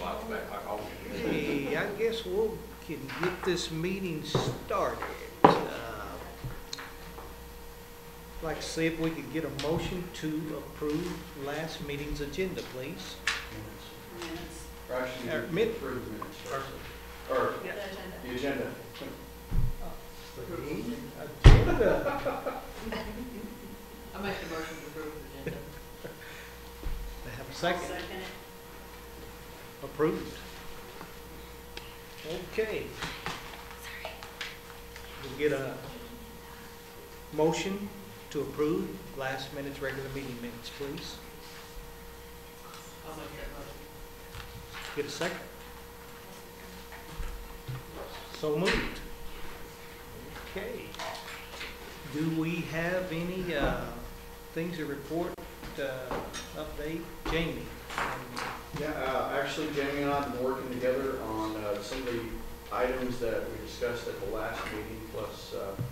Chairman, so I back like always. Hey, I guess we'll can get this meeting started. Uh, Like to see if we could get a motion to approve last meeting's agenda, please. Minutes. Or actually, Uh, the mid- approved minutes first. Or The agenda. the agenda. Agenda. I make the motion to approve the agenda. I have a second. Second it. Approved. Okay. We'll get a motion to approve last minute's regular meeting minutes, please. I'll. Get a second. So moved. Okay. Do we have any, uh, things to report, uh, update? Jamie? Yeah, uh, actually Jamie and I have been working together on, uh, some of the items that we discussed at the last meeting, plus, uh,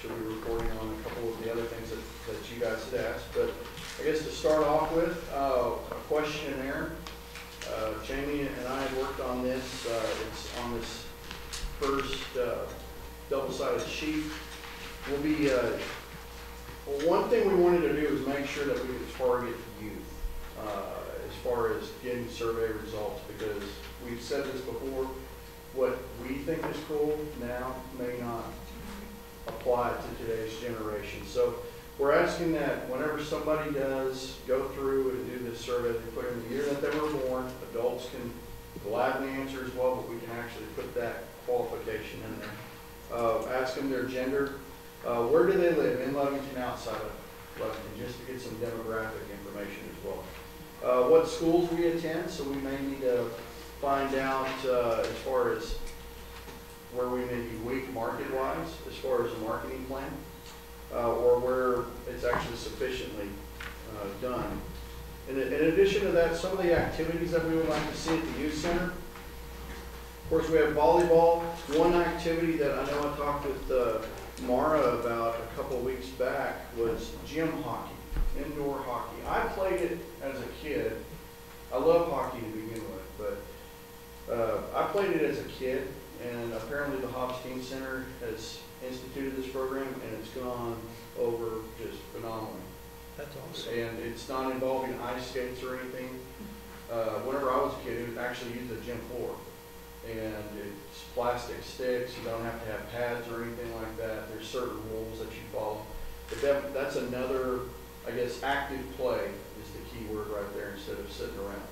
she'll be reporting on a couple of the other things that, that you guys had asked. But I guess to start off with, uh, a questionnaire. Uh, Jamie and I have worked on this, uh, it's on this first, double-sided sheet. We'll be, well, one thing we wanted to do is make sure that we could target youth, far as getting survey results, because we've said this before, what we think is cool now may not apply to today's generation. So we're asking that whenever somebody does go through and do this survey, they put in the year that they were born, adults can gladly answer as well, but we can actually put that qualification in there. Uh, ask them their gender, uh, where do they live, in Lovington, outside of Lovington, just to get some demographic information as well. Uh, what schools we attend, so we may need to find out, uh, as far as where we may be weak market-wise, as far as a marketing plan, uh, or where it's actually sufficiently, uh, done. In, in addition to that, some of the activities that we would like to see at the youth center, of course, we have volleyball. One activity that I know I talked with, uh, Mara about a couple weeks back was gym hockey, indoor hockey. I played it as a kid. I love hockey to begin with, but uh, I played it as a kid, and apparently the Hobbs Teen Center has instituted this program, and it's gone over just phenomenally. That's awesome. And it's not involving ice skates or anything. Uh, whenever I was a kid, it would actually use the gym floor. And it's plastic sticks, you don't have to have pads or anything like that. There's certain rules that you follow. But that, that's another, I guess, active play is the key word right there instead of sitting around.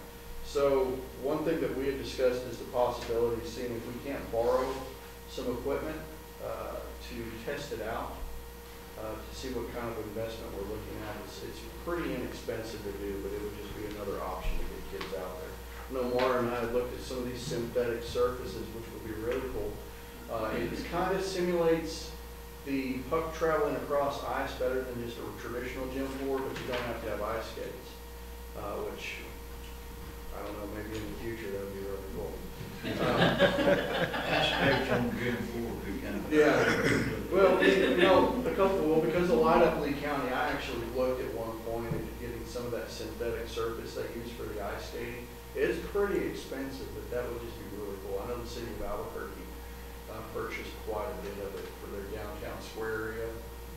So one thing that we had discussed is the possibility of seeing if we can't borrow some equipment uh, to test it out uh, to see what kind of investment we're looking at. It's, it's pretty inexpensive to do, but it would just be another option to get kids out there. No Mara and I looked at some of these synthetic surfaces, which would be really cool. Uh, it kind of simulates the puck traveling across ice better than just a traditional gym floor, but you don't have to have ice skates, uh, which, I don't know, maybe in the future that would be really cool. Aspects on Ford, we kind of. Yeah, well, you know, a couple, well, because of light up Lea County, I actually looked at one point at getting some of that synthetic surface they use for the ice skating. It's pretty expensive, but that would just be really cool. I know the city of Albuquerque, uh, purchased quite a bit of it their downtown square area,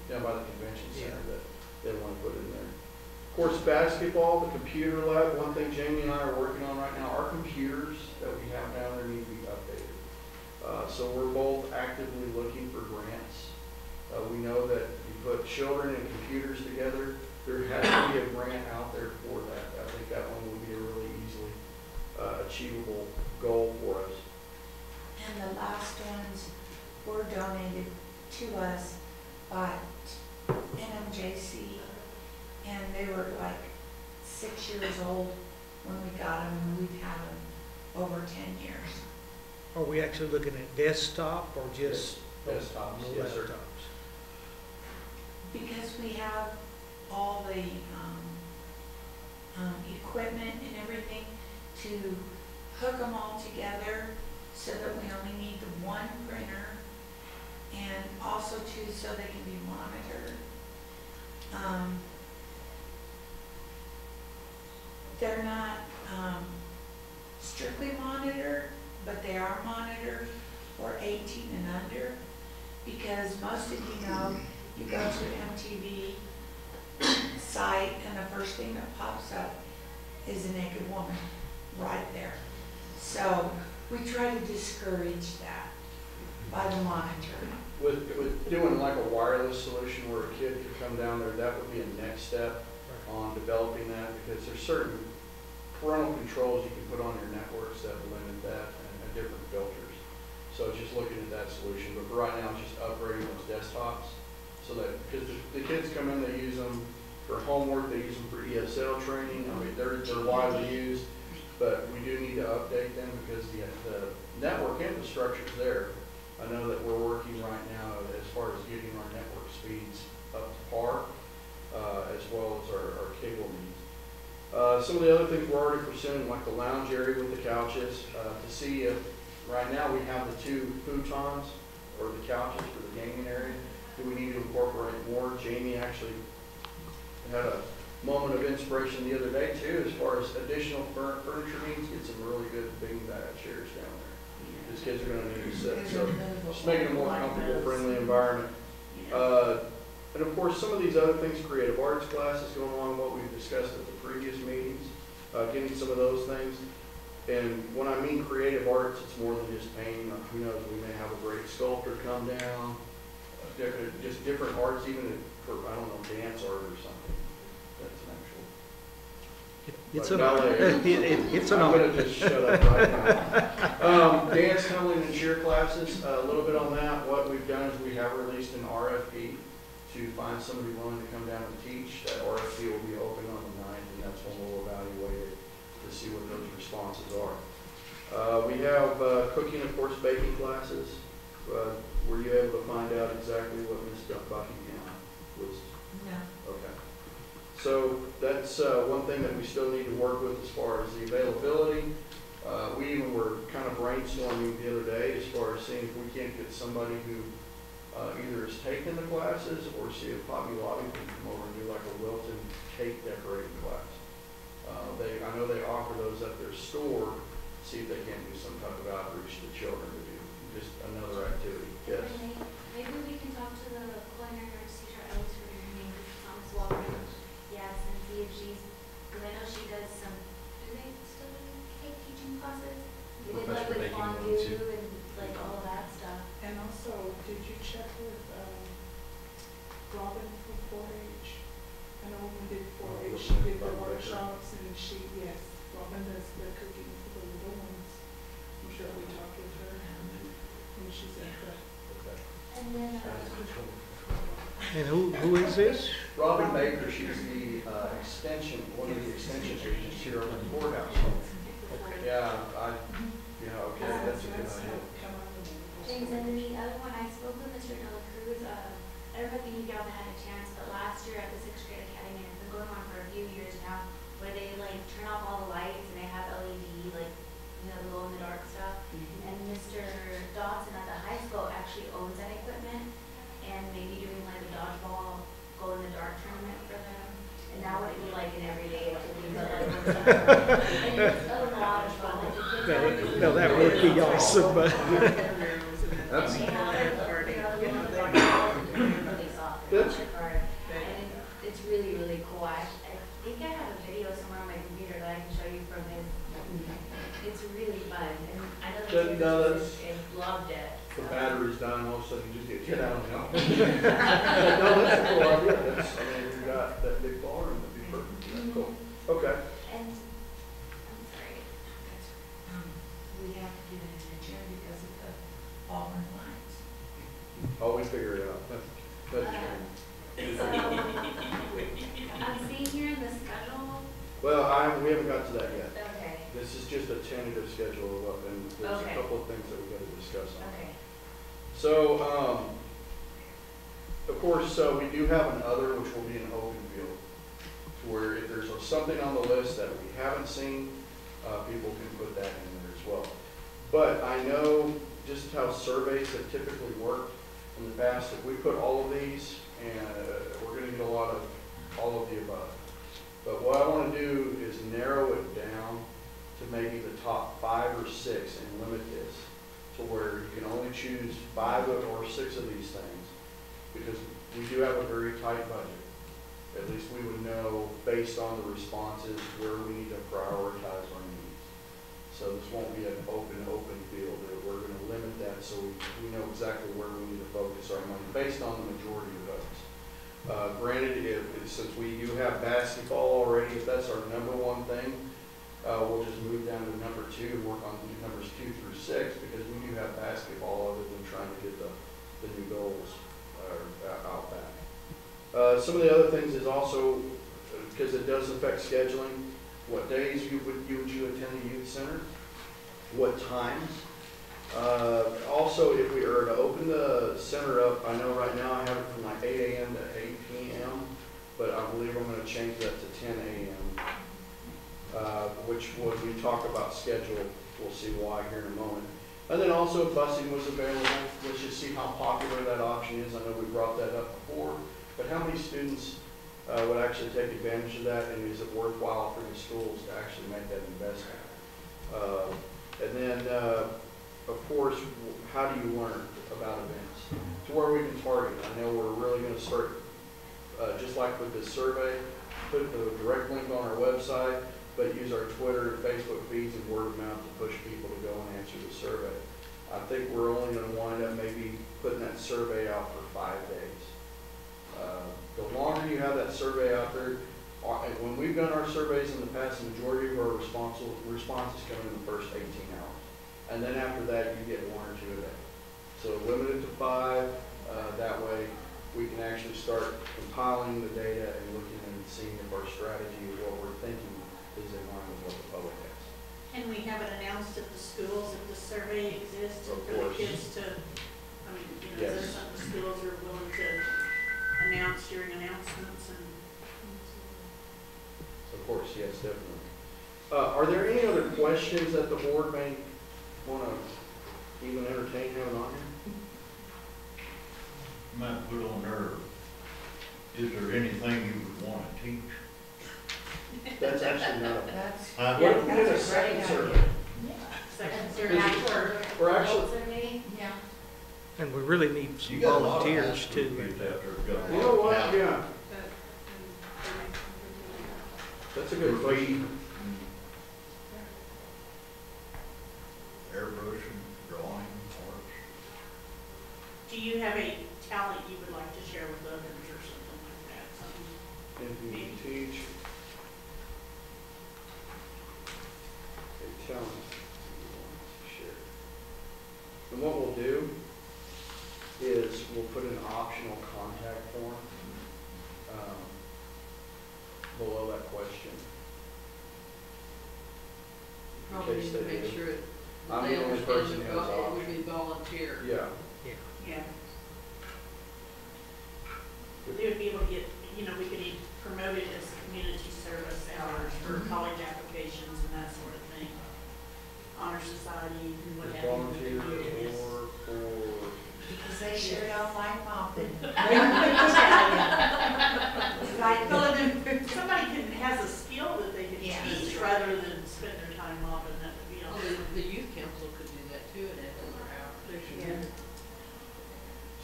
down by the convention center that they want to put in there. Of course, basketball, the computer lab, one thing Jamie and I are working on right now, our computers that we have down there need to be updated. Uh, so we're both actively looking for grants. Uh, we know that you put children and computers together, there has to be a grant out there for that. I think that one would be a really easily, uh, achievable goal for us. And the last ones were donated to us by NMJC, and they were like six years old when we got them, and we've had them over ten years. Are we actually looking at desktop or just? Desktops, No yes, sir. laptops? Because we have all the, um, um, equipment and everything to hook them all together so that we only need the one printer and also too, so they can be monitored. Um, they're not, um, strictly monitored, but they are monitored for eighteen and under. Because most of you know, you go to MTV site and the first thing that pops up is a naked woman right there. So we try to discourage that by the monitoring. With, with doing like a wireless solution where a kid could come down there, that would be a next step on developing that, because there's certain parental controls you can put on your networks that limit that and, different filters. So just looking at that solution, but for right now, it's just upgrading those desktops, so that, because the, the kids come in, they use them for homework, they use them for ESL training, I mean, they're, they're widely used, but we do need to update them because the, the network infrastructure's there. I know that we're working right now as far as getting our network speeds up to par, uh, as well as our, our cable needs. Uh, some of the other things we're already pursuing, like the lounge area with the couches, uh, to see if, right now, we have the two futons, or the couches for the gaming area. Do we need to incorporate more? Jamie actually had a moment of inspiration the other day too, as far as additional furniture needs, get some really good big bad chairs down there. These kids are gonna need to sit, so just making a more comfortable, friendly environment. Uh, And of course, some of these other things, creative arts classes going along what we've discussed at the previous meetings, uh, getting some of those things. And when I mean creative arts, it's more than just painting, who knows, we may have a great sculptor come down, different, just different arts, even for, I don't know, dance art or something. That's an actual. It's Like an, ballet. it- it- it's an I'm gonna just shut up right now. Um, dance, tumbling, and cheer classes, uh, a little bit on that. What we've done is we have released an RFP to find somebody willing to come down and teach. That RFP will be open on the ninth, and that's when we'll evaluate it to see what those responses are. Uh, we have, uh, cooking, of course, baking classes. Uh, were you able to find out exactly what Ms. Buckingham was No. Okay. So that's uh, one thing that we still need to work with as far as the availability. Uh, We even were kind of brainstorming the other day as far as seeing if we can't get somebody who uh, either has taken the classes or see if Hobby Lobby can come over and do like a Wilton cake decorating class. Uh, They, I know they offer those at their store, see if they can do some type of outreach to children to do, just another activity. Yes? Maybe maybe we can talk to the culinary arts teacher, at least for her name, Thomas Walker. Yes, and see if she's, because I know she does some, do they still do cake teaching classes? We did like Professor with baking one, fondue too. and like all of that stuff. And also, did you check with, um, Robin from four H? I know when we did four Oh, H, she did the workshops and she, yes, Robin does the cooking for the little ones. I'm sure we talked with her and she said that. Okay. And then, uh, And who, who is this? Robin Baker, she's the uh, extension, one of the extension agents here on the courthouse. Yeah, I, yeah, okay, that's a good idea. come out of the- James, and then the other one, I spoke with Mr. Dela Cruz, uh, I don't know if you y'all had a chance, but last year at the sixth grade academy, it's been going on for a few years now, where they like turn off all the lights and they have LED, like, you know, the glow in the dark stuff. And Mr. Dawson at the high school actually owns that equipment and maybe doing like a dodgeball, glow in the dark tournament for them. And that would be like an everyday activity, but like. And it's a lot of fun, like the kids. No, are really no, that would be awesome, but. And they have it, you know, the one with the ball, it's really soft, That's- it's hard. And it's, it's really, really cool. I, I think I have a video somewhere on my computer that I can show you from his. It's really fun, and I know That- the no, kids just loved it. The so. battery's dying, all of a sudden you just get, get out now. No, that's a cool idea, that's, I mean, you got that big ballroom, that'd be perfect, that's cool. Okay, And, I'm sorry, Um, We have to do it in a chair because of the Auburn lines. oh, we figure it out, that's, that's true. so, I'm seeing here in the schedule, Well, I, we haven't got to that yet. okay, This is just a tentative schedule of, what- and there's a Okay. couple of things that we gotta discuss on. okay. So, um, of course, so we do have an other, which will be an open field, to where if there's something on the list that we haven't seen, uh, people can put that in there as well. But I know just how surveys have typically worked in the past, if we put all of these, and uh, we're gonna get a lot of, all of the above. But what I wanna do is narrow it down to maybe the top five or six and limit this to where you can only choose five or six of these things, because we do have a very tight budget. At least we would know, based on the responses, where we need to prioritize our needs. So this won't be an open, open field, we're gonna limit that so we, we know exactly where we need to focus our money, based on the majority of votes. Uh, granted, if, since we do have basketball already, if that's our number one thing, uh, we'll just move down to number two and work on numbers two through six, because we do have basketball other than trying to get the, the new goals, uh, out back. Uh, some of the other things is also, because it does affect scheduling, what days you would, you would you attend the youth center? What times? Uh, also, if we are to open the center up, I know right now I have it from like eight AM to eight PM, but I believe I'm gonna change that to ten AM. Uh, which when we talk about schedule, we'll see why here in a moment. And then also busing was available, let's just see how popular that option is. I know we brought that up before, but how many students uh, would actually take advantage of that, and is it worthwhile for the schools to actually make that investment? Uh, And then, uh, of course, how do you learn about events? To where we can target. I know we're really gonna start, uh, just like with this survey, put the direct link on our website, but use our Twitter and Facebook feeds and word of mouth to push people to go and answer the survey. I think we're only gonna wind up maybe putting that survey out for five days. Uh, The longer you have that survey out there, uh, when we've done our surveys in the past, the majority of our responses, responses come in the first eighteen hours. And then after that, you get one or two a day. So limit it to five, uh, that way we can actually start compiling the data and looking and seeing if our strategy what we're thinking is in line with what the public has. And we have it announced at the schools that the survey exists Of and for the kids to, I mean, you know, is there Yes. something the schools are willing to announce during announcements and? Of course, yes, definitely. Uh, are there any other questions that the board may want to even entertain having on here? Might put on there, is there anything you would want to teach? That's actually not, That's, Huh? what if we did a That's a second great survey? idea. Second, An third, actual fourth. We're actually- adult survey? yeah. And we really need You some got a lot of volunteers high school too. kids out there got a You lot know of what, talent. yeah, that's a good question. Airbrushing, drawing, arts. Do you have a talent you would like to share with others or something like that? Something- Anything you can teach. A talent you want to share. And what we'll do is we'll put an optional contact form um, below that question. In Probably need to make do. sure it, I'm that the only person the who has vol- it would option. be volunteer. Yeah, Yeah. They would be able to get, you know, we could even promote it as community service hours for college applications and that sort of thing. Honor society and what have you. volunteer Because they sure don't like mopping. Well, and then somebody can, has a skill that they can Yeah. teach rather than spend their time mopping, that would be Well. The, the youth council could do that too, and have other hours. They should do Yeah.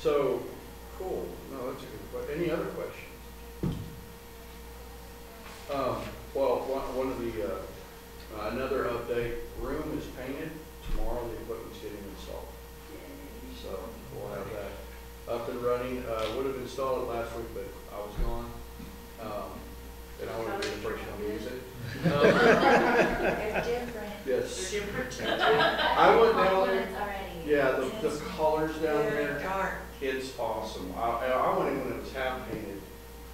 so, cool, no, that's a good, que- any other questions? Um, well, one, one of the, uh, uh, another update, room is painted, tomorrow the equipment's getting installed. So, we'll have that up and running, uh, would have installed it last week, but I was gone. Um, and I wanted to be the first one to use it. Um, They're different. Yes, They're different. I went down there, yeah, the, the colors down Very there, dark. it's awesome. I, I went in when it was half painted,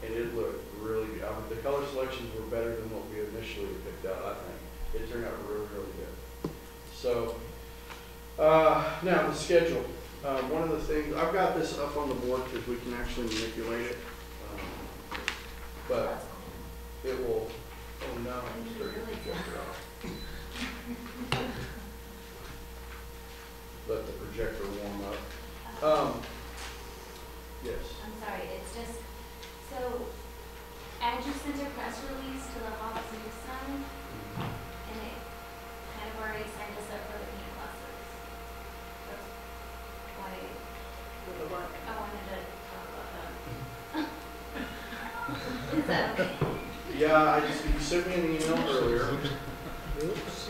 and it looked really good. I mean, the color selections were better than what we initially picked out, I think. It turned out really, really good. So, uh, now the schedule. Uh, one of the things, I've got this up on the board because we can actually manipulate it. Um, But it will, oh no, I'm starting to projector off. Let the projector warm up. Um, yes. I'm sorry, it's just, so, Andrew sent a press release to the Hobbs News Sun, and it kind of already signed us up for the paint classes. That's why With the what? I wanted to talk about that. Is that okay? Yeah, I just, you sent me an email earlier. Oops.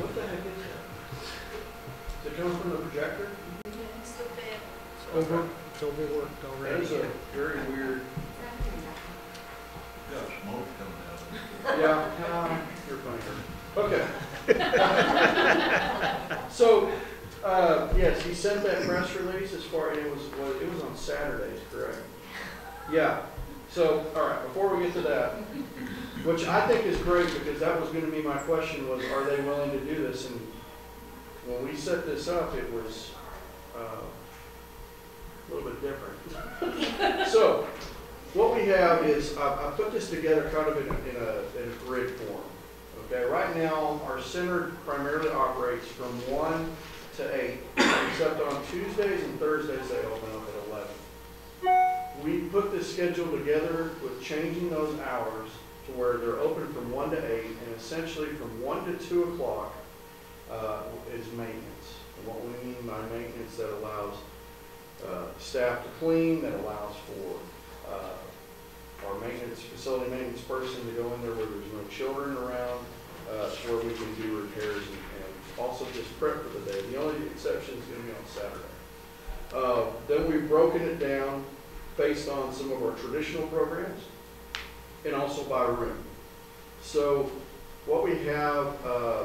What the heck is that? Is it coming from the projector? It's the bid. It's over, it's overworked That already. is a very weird, Got smoke coming out. yeah, uh, you're funny. Okay. So, uh, yes, he sent that press release as far, and it was, was- it was on Saturdays, correct? Yeah, so, all right, before we get to that, which I think is great, because that was gonna be my question, was are they willing to do this? And when we set this up, it was, uh, a little bit different. So, what we have is, I, I put this together kind of in in a, in a grid form. Okay, right now, our center primarily operates from one to eight, except on Tuesdays and Thursdays, they open up at eleven. We put this schedule together with changing those hours to where they're open from one to eight, and essentially from one to two o'clock, uh, is maintenance. And what we mean by maintenance, that allows, uh, staff to clean, that allows for, uh, our maintenance, facility maintenance person to go in there where there's no children around, uh, where we can do repairs and, and also just prep for the day. The only exception is gonna be on Saturday. Uh, then we've broken it down based on some of our traditional programs and also by room. So what we have, uh,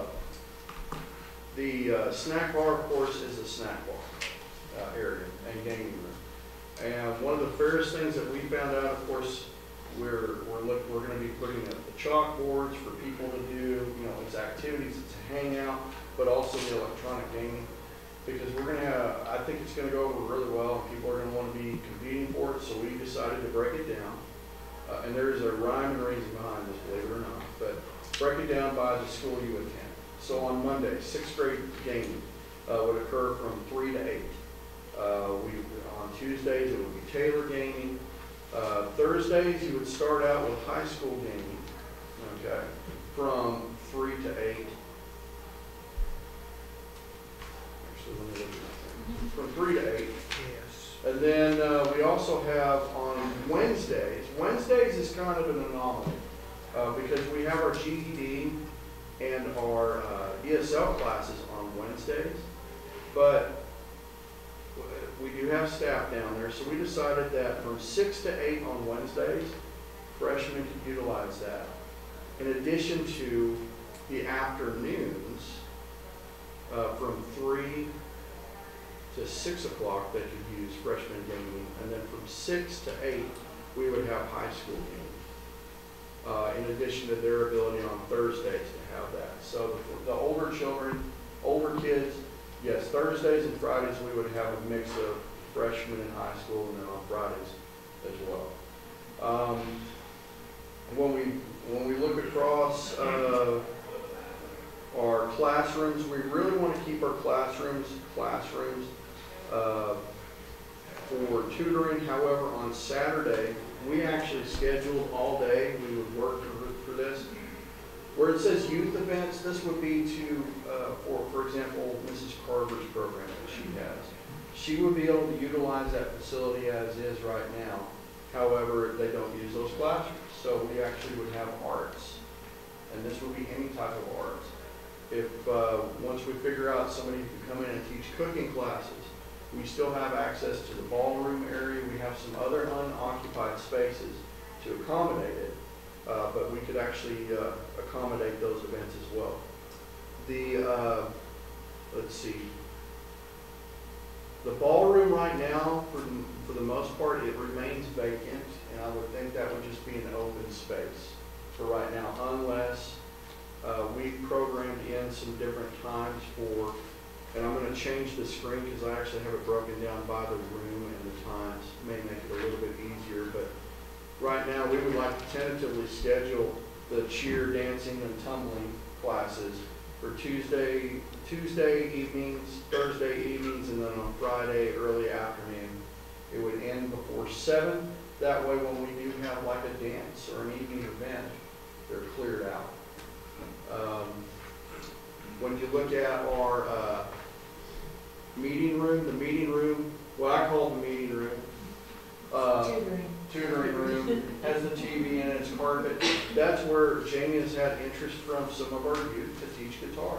the uh, snack bar, of course, is a snack bar uh, area and gaming room. And one of the fairest things that we found out, of course, we're, we're look, we're gonna be putting up the chalkboards for people to do, you know, it's activities, it's a hangout, but also the electronic gaming. Because we're gonna have, I think it's gonna go over really well, and people are gonna wanna be competing for it, so we decided to break it down. Uh, and there's a rhyme and reason behind this, believe it or not, but break it down by the school you attend. So on Monday, sixth grade gaming, uh, would occur from three to eight. Uh, we, on Tuesdays, it would be Taylor gaming. Uh, Thursdays, you would start out with high school gaming, okay, from three to eight. Actually, let me look at. From three to eight. Yes. And then uh, we also have on Wednesdays, Wednesdays is kind of an anomaly, uh, because we have our GED and our uh, ESL classes on Wednesdays, but we do have staff down there, so we decided that from six to eight on Wednesdays, freshmen could utilize that. In addition to the afternoons, uh, from three to six o'clock, they could use freshman gaming, and then from six to eight, we would have high school gaming. Uh, in addition to their ability on Thursdays to have that. So the, the older children, older kids, yes, Thursdays and Fridays, we would have a mix of freshmen in high school, and then on Fridays as well. Um, when we, when we look across, uh, our classrooms, we really want to keep our classrooms, classrooms, uh, for tutoring. However, on Saturday, we actually scheduled all day, we would work for, for this. Where it says youth events, this would be to, uh, for, for example, Mrs. Carver's program that she has. She would be able to utilize that facility as is right now. However, they don't use those classrooms, so we actually would have arts. And this would be any type of arts. If, uh, once we figure out somebody who can come in and teach cooking classes, we still have access to the ballroom area. We have some other unoccupied spaces to accommodate it, uh, but we could actually uh, accommodate those events as well. The, uh, let's see, the ballroom right now, for, for the most part, it remains vacant, and I would think that would just be an open space for right now, unless uh, we programmed in some different times for and I'm gonna change the screen because I actually have it broken down by the room and the times, may make it a little bit easier, but right now, we would like to tentatively schedule the cheer, dancing, and tumbling classes for Tuesday, Tuesday evenings, Thursday evenings, and then on Friday, early afternoon. It would end before seven, that way when we do have like a dance or an evening event, they're cleared out. Um, when you look at our, uh, meeting room, the meeting room, what I call the meeting room, uh, tutoring room, has the TV in it, it's carpet. That's where Jamie has had interest from some of our youth to teach guitar.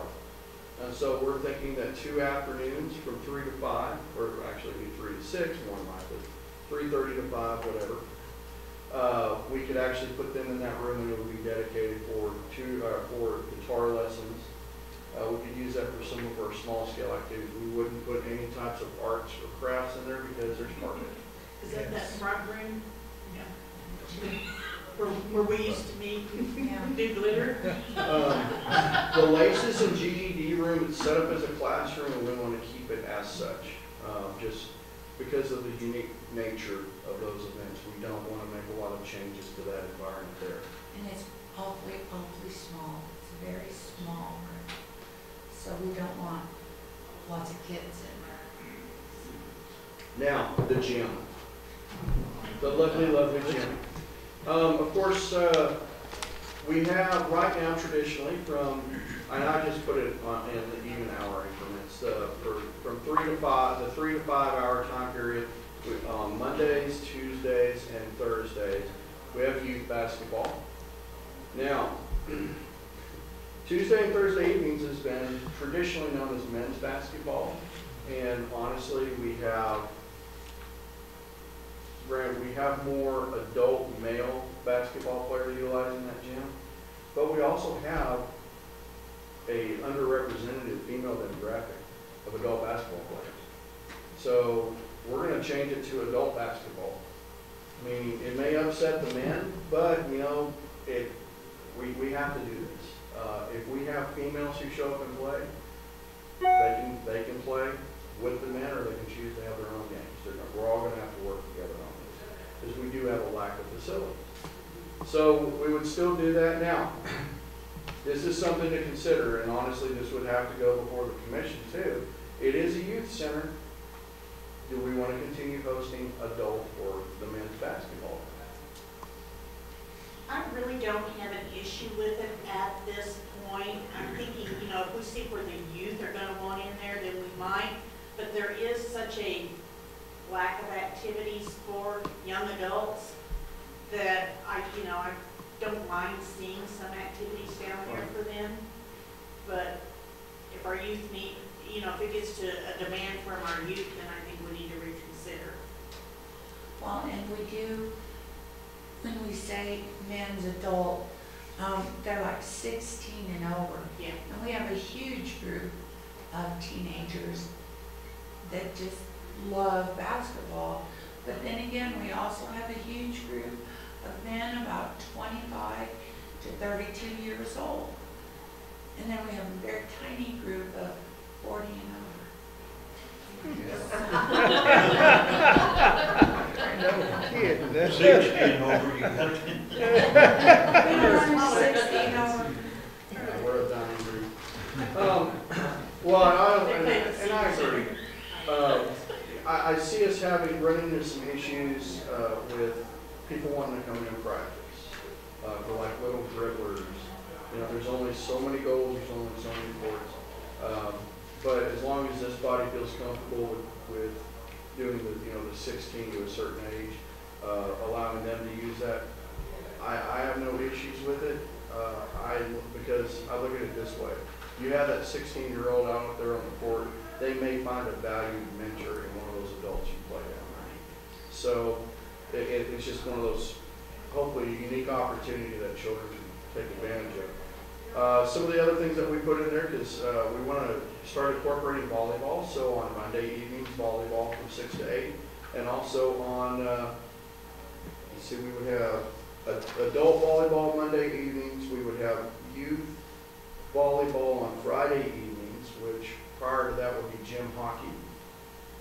And so we're thinking that two afternoons from three to five, or actually it'd be three to six more likely, three thirty to five, whatever. Uh, we could actually put them in that room and it would be dedicated for two, uh, for guitar lessons. Uh, we could use that for some of our small scale activities. We wouldn't put any types of arts or crafts in there because there's carpet. Is that that front room? Where, where we used to meet, Yeah. and do glitter? Um, The Laces and GED room, it's set up as a classroom, and we want to keep it as such, um, just because of the unique nature of those events. We don't want to make a lot of changes to that environment there. And it's awfully, awfully small. It's very small room. So we don't want lots of kids in there. Now, the gym. The lovely, lovely gym. Um, of course, uh, we have right now traditionally from, and I just put it in the even hour increments, uh, for, from three to five, the three to five hour time period, we, on Mondays, Tuesdays, and Thursdays, we have youth basketball. Now, Tuesday and Thursday evenings has been traditionally known as men's basketball. And honestly, we have, we have more adult male basketball players utilizing that gym. But we also have a underrepresented female demographic of adult basketball players. So we're gonna change it to adult basketball. I mean, it may upset the men, but, you know, it, we, we have to do this. Uh, if we have females who show up and play, they can, they can play with the men, or they can choose to have their own games. They're, we're all gonna have to work together on this, because we do have a lack of facilities. So we would still do that now. This is something to consider, and honestly, this would have to go before the commission too. It is a youth center. Do we want to continue hosting adult or the men's basketball? I really don't have an issue with it at this point. I'm thinking, you know, if we see where the youth are gonna want in there, then we might. But there is such a lack of activities for young adults that I, you know, I don't mind seeing some activities down there for them. But if our youth need, you know, if it gets to a demand from our youth, then I think we need to reconsider. Well, and we do, when we say men's adult, um, they're like sixteen and over. Yeah. And we have a huge group of teenagers that just love basketball. But then again, we also have a huge group of men about twenty-five to thirty-two years old. And then we have a very tiny group of forty and No kidding. We're a dying breed. Um, well, I, and, I agree. Uh, I, I see us having, running into some issues, with people wanting to come in practice. Uh, for like little dribblers, you know, there's only so many goals, there's only so many courts. Um, but as long as this body feels comfortable with, with doing the, you know, the sixteen to a certain age, uh, allowing them to use that, I, I have no issues with it. Uh, I, because I look at it this way, you have that sixteen-year-old out there on the court, they may find a valued mentor in one of those adults you play down there. So, it, it, it's just one of those, hopefully, unique opportunity that children can take advantage of. Uh, some of the other things that we put in there, because, uh, we want to start incorporating volleyball, so on Monday evenings, volleyball from six to eight, and also on, uh, let's see, we would have adult volleyball Monday evenings, we would have youth volleyball on Friday evenings, which prior to that would be gym hockey.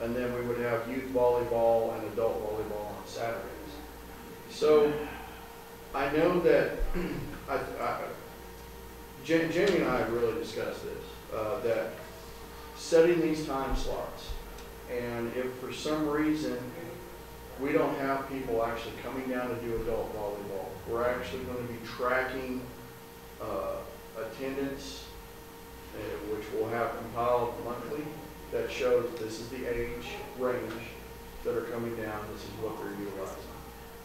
And then we would have youth volleyball and adult volleyball on Saturdays. So I know that, I, I, Jamie and I have really discussed this, uh, that setting these time slots, and if for some reason we don't have people actually coming down to do adult volleyball, we're actually gonna be tracking, uh, attendance uh, which we'll have compiled monthly, that shows this is the age range that are coming down, this is what they're utilizing.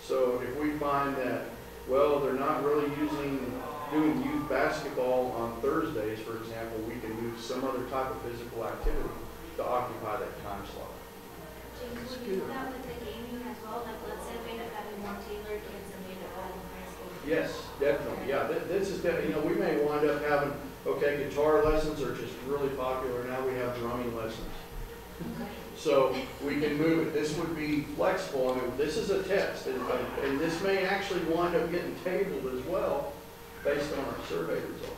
So if we find that, well, they're not really using, doing youth basketball on Thursdays, for example, we can move some other type of physical activity to occupy that time slot. James, would you do that with the gaming as well? Like, let's say we end up having more tailored kids than we end up having in high school. Yes, definitely, yeah, Th- this is, de- you know, we may wind up having, okay, guitar lessons are just really popular, now we have drumming lessons. So we can move it, this would be flexible, I mean, this is a test, and, and this may actually wind up getting tabled as well, based on our survey results.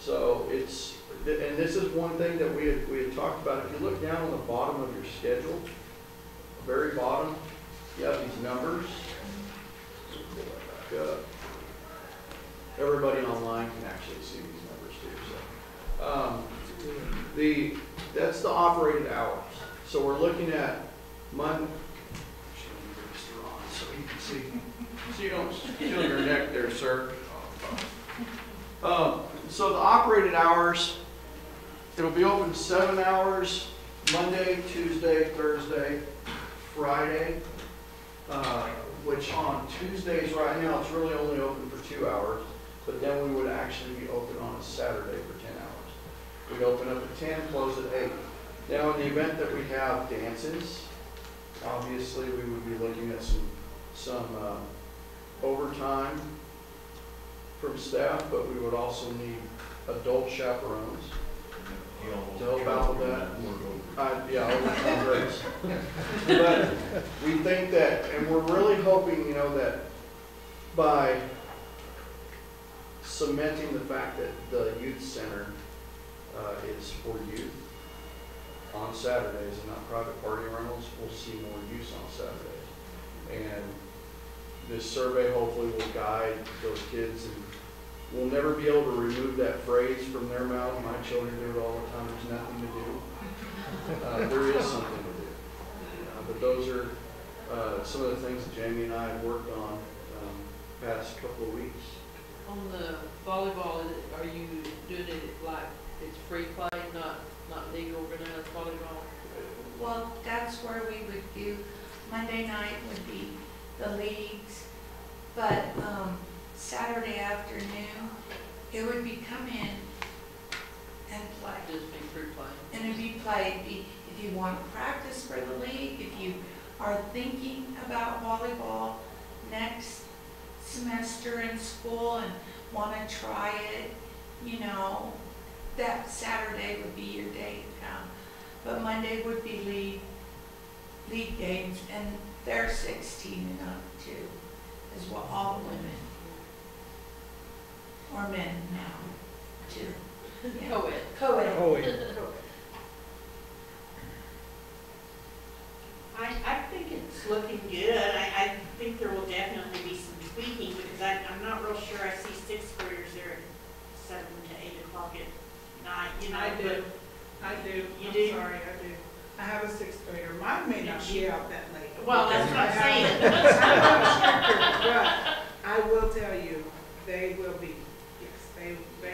So it's, and this is one thing that we had, we had talked about, if you look down on the bottom of your schedule, very bottom, you have these numbers. Everybody online can actually see these numbers too, so. Um, the, that's the operated hours. So we're looking at Mon, actually, let me bring this to Ron so you can see, so you don't feel your neck there, sir. Um, so the operated hours, it'll be open seven hours, Monday, Tuesday, Thursday, Friday. Uh, which on Tuesdays right now, it's really only open for two hours, but then we would actually be open on a Saturday for ten hours. We'd open up at ten, close at eight. Now, in the event that we have dances, obviously, we would be looking at some, some uh, overtime from staff, but we would also need adult chaperones. Tell about that. Uh, yeah. But we think that, and we're really hoping, you know, that by cementing the fact that the youth center uh, is for youth on Saturdays and not private party rentals, we'll see more use on Saturdays. And this survey hopefully will guide those kids and we'll never be able to remove that phrase from their mouth. My children do it all the time, there's nothing to do. Uh, there is something to do. Uh, But those are, uh, some of the things that Jamie and I have worked on, um, past couple of weeks. On the volleyball, are you doing it like it's free play, not, not league organized volleyball? Well, that's where we would do, Monday night would be the leagues, but, um, Saturday afternoon, it would be come in and play. Just be free play? And it'd be played, be- if you want to practice for the league, if you are thinking about volleyball next semester in school and want to try it, you know, that Saturday would be your day to come. But Monday would be league, league games, and they're sixteen and up too, is what all the women. Or men now, too. Yeah. Co-ed. Co-ed. Yeah. I, I think it's looking good. I, I think there will definitely be some tweaking because I, I'm not real sure I see sixth graders there at seven to eight o'clock at night, you know. I do, I do, You I'm do? sorry, I do. I have a sixth grader, mine may not be out that late. Well, that's what I'm saying. I'm not sure, But I will tell you, they will be, yes,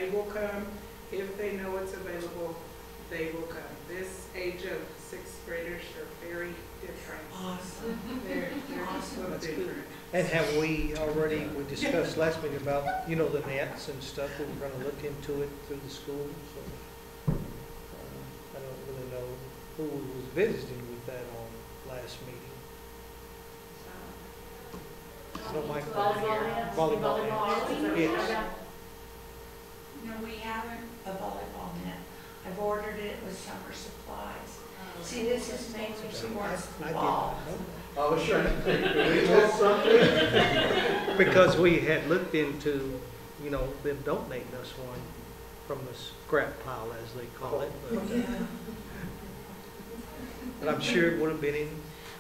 they, they will come, if they know it's available, they will come. This age of sixth graders are very different. Awesome. They're, they're just a little That's good. different. And have we already, we discussed last meeting about, you know, the nets and stuff, we we're gonna look into it through the school, so. um, I don't really know who was visiting with that on last meeting. I don't like Volleyball nets? Volleyball Volleyball nets. nets? Yes. No, we haven't a volleyball net. I've ordered it with summer supplies. See, this is mainly See, I- towards I the did fall. not I was trying to think, did we miss something? Because we had looked into, you know, them donating us one from the scrap pile, as they call it, but, uh, but I'm sure it would have been in,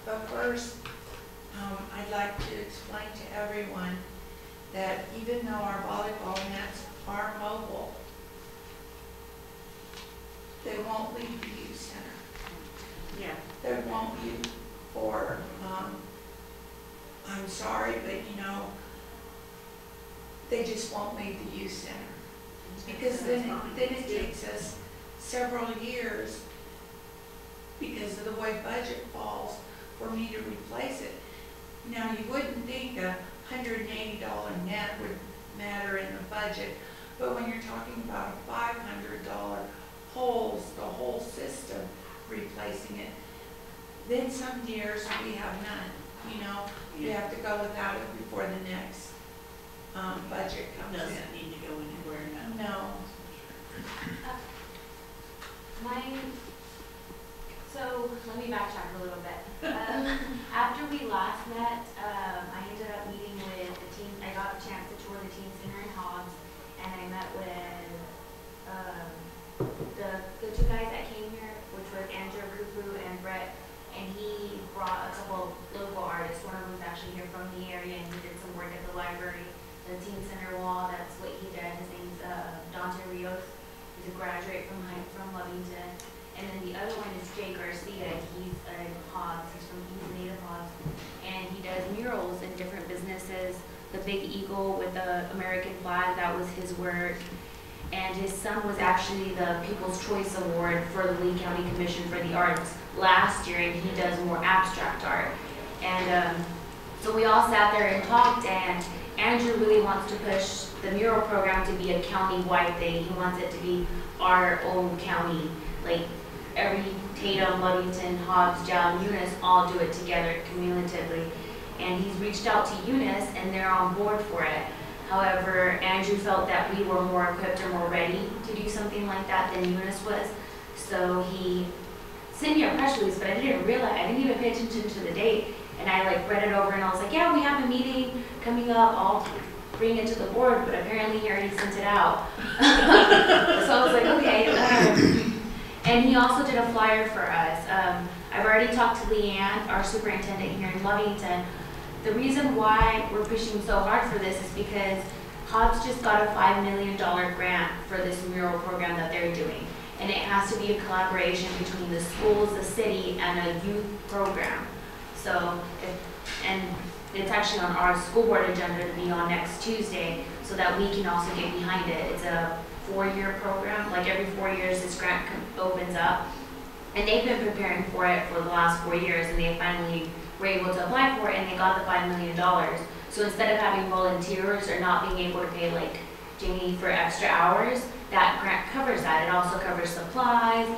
But first, um, I'd like to explain to everyone that even though our volleyball nets are mobile, they won't leave the youth center. Yeah. They won't you for, um, I'm sorry, but you know, they just won't leave the youth center. Because then, it- then it takes us several years, because of the way budget falls, for me to replace it. Now, you wouldn't think a hundred and eighty dollar net would matter in the budget, but when you're talking about a five hundred dollar holes, the whole system, replacing it, then some years we have none, you know, you have to go without it before the next, um, budget comes in. Doesn't need to go anywhere now. No. Mine, so let me backtrack a little bit. Um, After we last met, um, I ended up meeting with the team, I got a chance to tour the team center in Hobbs, and I met with, um, the, the two guys that came here, which was Andrew Kupu and Brett, and he brought a couple local artists, one of them's actually here from the area, and he did some work at the library, the teen center wall, that's what he did, his name's, uh, Dante Rios. He's a graduate from from Lovington. And then the other one is Jay Garcia. He's a Hobbs. He's from he's native Hobbs, and he does murals in different businesses. The Big Eagle with the American flag that was his work. And his son was actually the People's Choice Award for the Lea County Commission for the Arts last year, and he does more abstract art. And um, so we all sat there and talked, and Andrew really wants to push the mural program to be a county-wide thing. He wants it to be our own county, like every Tatum, Lovington, Hobbs, Jal, Eunice all do it together cumulatively. And he's reached out to Eunice and they're on board for it. However, Andrew felt that we were more equipped and more ready to do something like that than Eunice was. So he sent me a press release, but I didn't realize, I didn't even pay attention to the date. And I like read it over and I was like, yeah, we have a meeting coming up, I'll bring it to the board, but apparently he already sent it out. So I was like, okay. And he also did a flyer for us. Um, I've already talked to Leanne, our superintendent here in Lovington. The reason why we're pushing so hard for this is because Hobbs just got a five million dollar grant for this mural program that they're doing. And it has to be a collaboration between the schools, the city, and a youth program. So, if- and it's actually on our school board agenda to be on next Tuesday, so that we can also get behind it. It's a four-year program, like every four years this grant opens up. And they've been preparing for it for the last four years, and they finally were able to apply for it, and they got the five million dollars. So instead of having volunteers or not being able to pay like Jamie for extra hours, that grant covers that. It also covers supplies,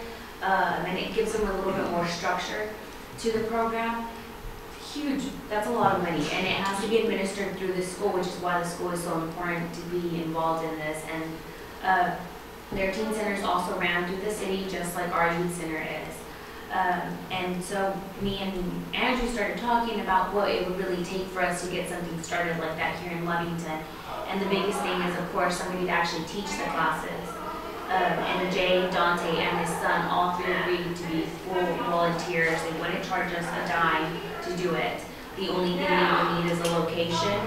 um, and it gives them a little bit more structure to the program. Huge, that's a lot of money, and it has to be administered through the school, which is why the school is so important to be involved in this. And uh, their teen centers also ran through the city, just like our youth center is. Um, and so me and Andrew started talking about what it would really take for us to get something started like that here in Lovington. And the biggest thing is, of course, somebody to actually teach the classes. Um, and Jay, Dante, and his son all three agreed to be full volunteers. They wouldn't charge us a dime to do it. The only thing we would need is a location,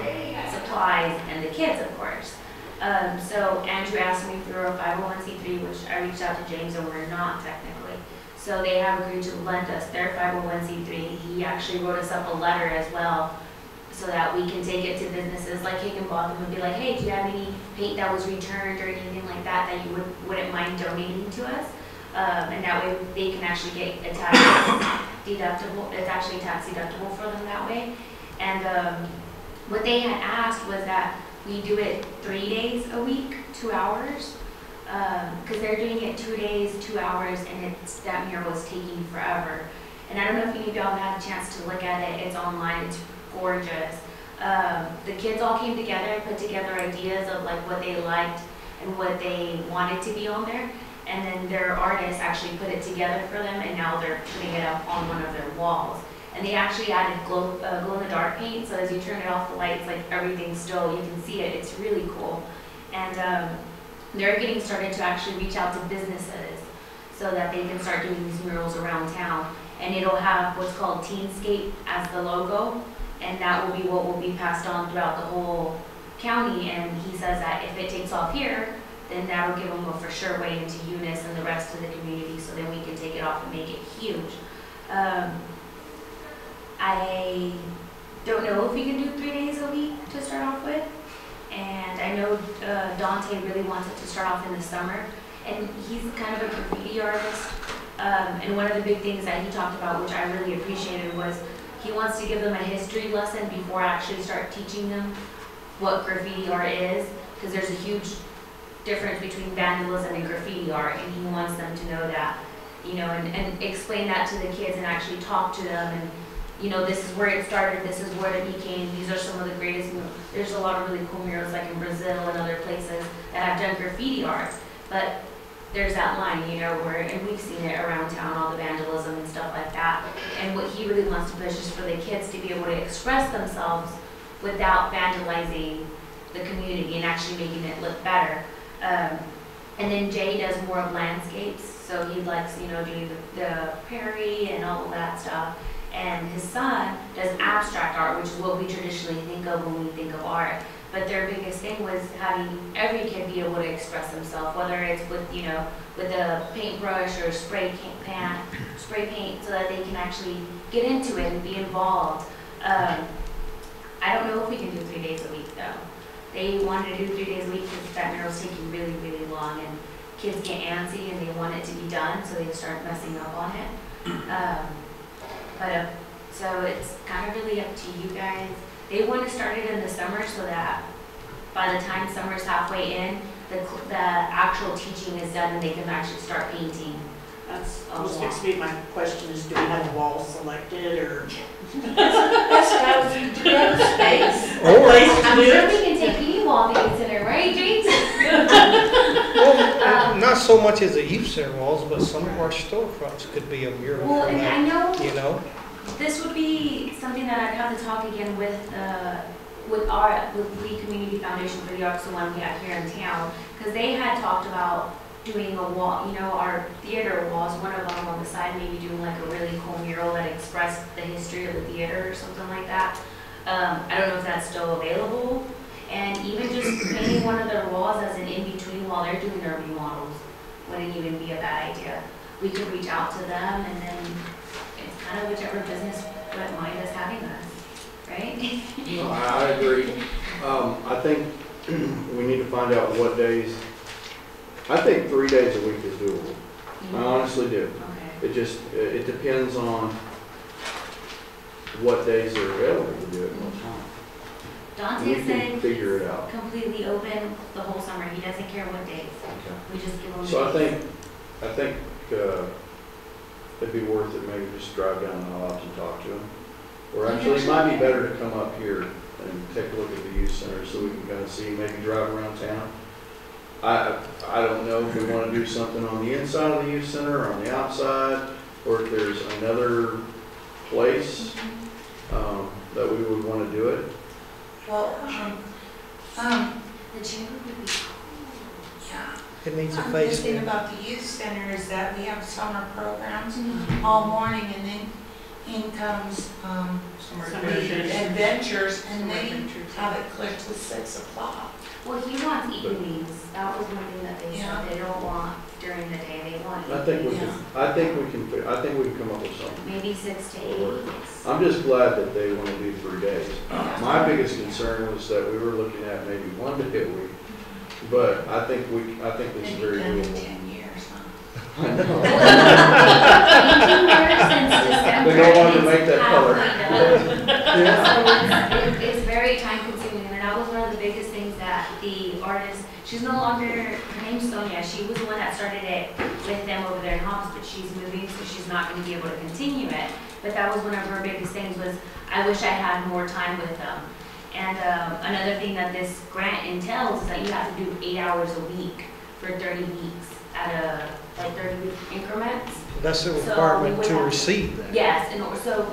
supplies, and the kids, of course. Um, so Andrew asked me through a 501c3, which I reached out to James and we're not technically. So they have agreed to lend us their 501c3. He actually wrote us up a letter as well so that we can take it to businesses like Higginbotham and be like, hey, do you have any paint that was returned or anything like that that you would, wouldn't mind donating to us? Um, and that way they can actually get a tax deductible, it's actually tax deductible for them that way. And, um, what they had asked was that we do it three days a week, two hours. Um, cause they're doing it two days, two hours, and it's, that mural is taking forever. And I don't know if any of y'all have had a chance to look at it, it's online, it's gorgeous. Um, the kids all came together and put together ideas of like what they liked and what they wanted to be on there. And then their artists actually put it together for them, and now they're putting it up on one of their walls. And they actually added glow, uh, glow in the dark paint, so as you turn it off the lights, like everything's still, you can see it, it's really cool. And, um, they're getting started to actually reach out to businesses so that they can start doing these murals around town. And it'll have what's called Teenscape as the logo, and that will be what will be passed on throughout the whole county. And he says that if it takes off here, then that'll give them a for sure way into Eunice and the rest of the community, so then we can take it off and make it huge. Um, I don't know if we can do three days a week to start off with, and I know uh, Dante really wants it to start off in the summer, and he's kind of a graffiti artist. Um, and one of the big things that he talked about, which I really appreciated, was he wants to give them a history lesson before I actually start teaching them what graffiti art is, because there's a huge difference between vandalism and graffiti art, and he wants them to know that, you know, and, and explain that to the kids and actually talk to them and, you know, this is where it started, this is where it became, these are some of the greatest, there's a lot of really cool murals like in Brazil and other places that have done graffiti art, but there's that line, you know, where, and we've seen it around town, all the vandalism and stuff like that. And what he really wants to push is for the kids to be able to express themselves without vandalizing the community and actually making it look better. Um, and then Jay does more of landscapes, so he likes, you know, doing the, the prairie and all of that stuff. And his son does abstract art, which is what we traditionally think of when we think of art. But their biggest thing was having every kid be able to express themselves, whether it's with, you know, with a paintbrush or spray pan, spray paint, so that they can actually get into it and be involved. Um, I don't know if we can do three days a week though. They wanted to do three days a week because that mural's taking really, really long and kids get antsy and they want it to be done, so they start messing up on it. Um, but, uh, so it's kind of really up to you guys. They want to start it in the summer so that by the time summer's halfway in, the, the actual teaching is done and they can actually start painting. That's, was wow. fixed to be my question is, do we have a wall selected or? That's what I was, do we have space? Or, I'm sure we can take any wall to consider, right, James? not so much as the center walls, but some of our storefronts could be a mural Well, and I know you know? this would be something that I'd have to talk again with, uh, with our, with Lee Community Foundation for the Arts, the one we have here in town, because they had talked about doing a wall, you know, our theater walls, one of them on the side, maybe doing like a really cool mural that expressed the history of the theater or something like that. Um, I don't know if that's still available, and even just painting one of their walls as an in-between while they're doing their remodels wouldn't even be a bad idea. We could reach out to them and then it's kind of whichever business would mind us having us, right? No, I, I agree. Um, I think we need to find out what days, I think three days a week is doable. I honestly do. Okay. It just, it it depends on what days are available to do it and what time. We Dante can said figure it out. completely open the whole summer. He doesn't care what days. Okay. We just give him So I days. think, I think, uh, it'd be worth it maybe just drive down the Hobbs and talk to him. Or You actually, it might be actually- better to come up here and take a look at the youth center so we can kind of see, maybe drive around town. I, I don't know if we want to do something on the inside of the youth center or on the outside, or if there's another place, um, that we would want to do it. Well, um, um, The chamber would be cool. yeah. It needs a Um, The face. thing about the youth center is that we have summer programs all morning and then in comes, um, Summer the adventures. adventures and Summer they adventures. have it clear to six o'clock. Well, he wants evenings. That was one thing that they Yeah. said. They don't want during the day. They want I think we can, I think we can, fi- I think we can come up with something. Maybe six to eight. I'm just glad that they want to do three days. My biggest concern was that we were looking at maybe one day a week, but I think we, I think this is Maybe very done in doable. ten years, huh? I know. Eighteen years since December. They don't want to make that color. halfway done. Yeah. So it's very time consuming, and that was one of the biggest things that the artist, she's no longer, her name's Sonia, she was the one that started it with them over there in Hobbs, but she's moving, so she's not gonna be able to continue it. But that was one of her biggest things was, I wish I had more time with them. And, um, another thing that this grant entails is that you have to do eight hours a week for thirty weeks at a, like thirty week increments. That's the requirement would to receive that. Yes, and so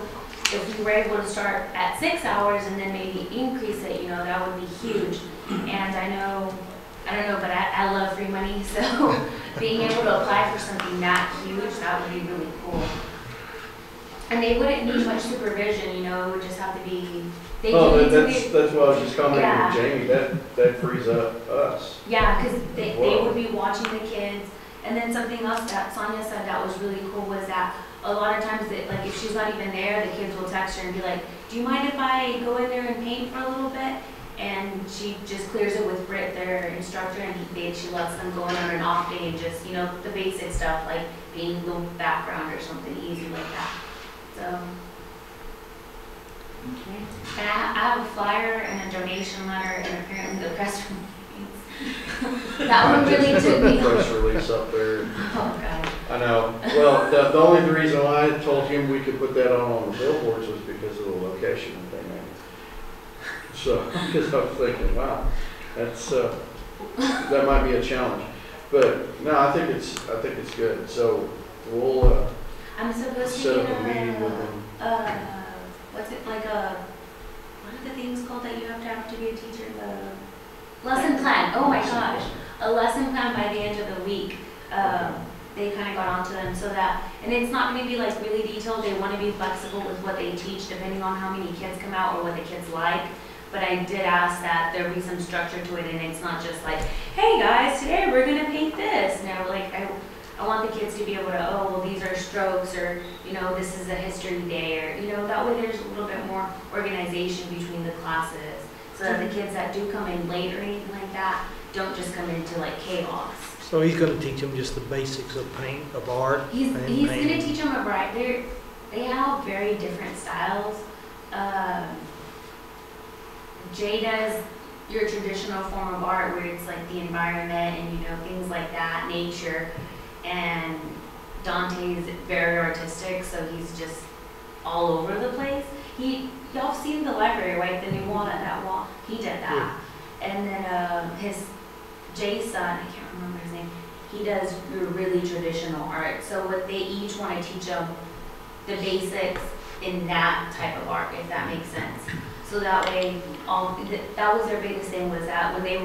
if we were able to start at six hours and then maybe increase it, you know, that would be huge. And I know, I don't know, but I, I love free money, so being able to apply for something that huge, that would be really cool. And they wouldn't need much supervision, you know, it would just have to be, they Oh, do need to that's, be, that's why I was just commenting Yeah. with Jamie, that, that frees up us. yeah, cause they, they would be watching the kids. And then something else that Sonia said that was really cool was that a lot of times that, like, if she's not even there, the kids will text her and be like, do you mind if I go in there and paint for a little bit? And she just clears it with Britt, their instructor, and he, they, she lets them go in on an off day and just, you know, the basic stuff, like being the background or something easy like that. So, Okay. and I, I have a flyer and a donation letter and apparently the press release. That one really took me, Press release up there. oh god. I know. Well, the, the only reason why I told him we could put that on on the billboards was because of the location that they made. So, because I was thinking, wow, that's, uh, that might be a challenge. But, no, I think it's, I think it's good. So, we'll, uh, I'm supposed set get up a meeting with them. uh, what's it, like a, what are the things called that you have to have to be a teacher, the lesson plan, oh my gosh. A lesson plan by the end of the week, um, they kinda got onto them so that, and it's not gonna be like really detailed, they wanna be flexible with what they teach depending on how many kids come out or what the kids like. But I did ask that there be some structure to it and it's not just like, hey guys, today we're gonna paint this, no, like, I, I want the kids to be able to, oh, well, these are strokes, or, you know, this is a history day, or, you know, that way there's a little bit more organization between the classes. So that the kids that do come in late or anything like that, don't just come into like chaos. So he's gonna teach them just the basics of paint, of art. He's, and he's gonna teach them a variety, they're, they have very different styles. Um, Jay does your traditional form of art where it's like the environment and, you know, things like that, nature. And Dante's very artistic, so he's just all over the place. He, y'all seen the library, right? The new wall, that, that wall, he did that. And then, um, his, Jay's son, I can't remember his name, he does your really traditional art. So what they each want to teach them the basics in that type of art, if that makes sense. So that way, um, all that was their biggest thing was that when they,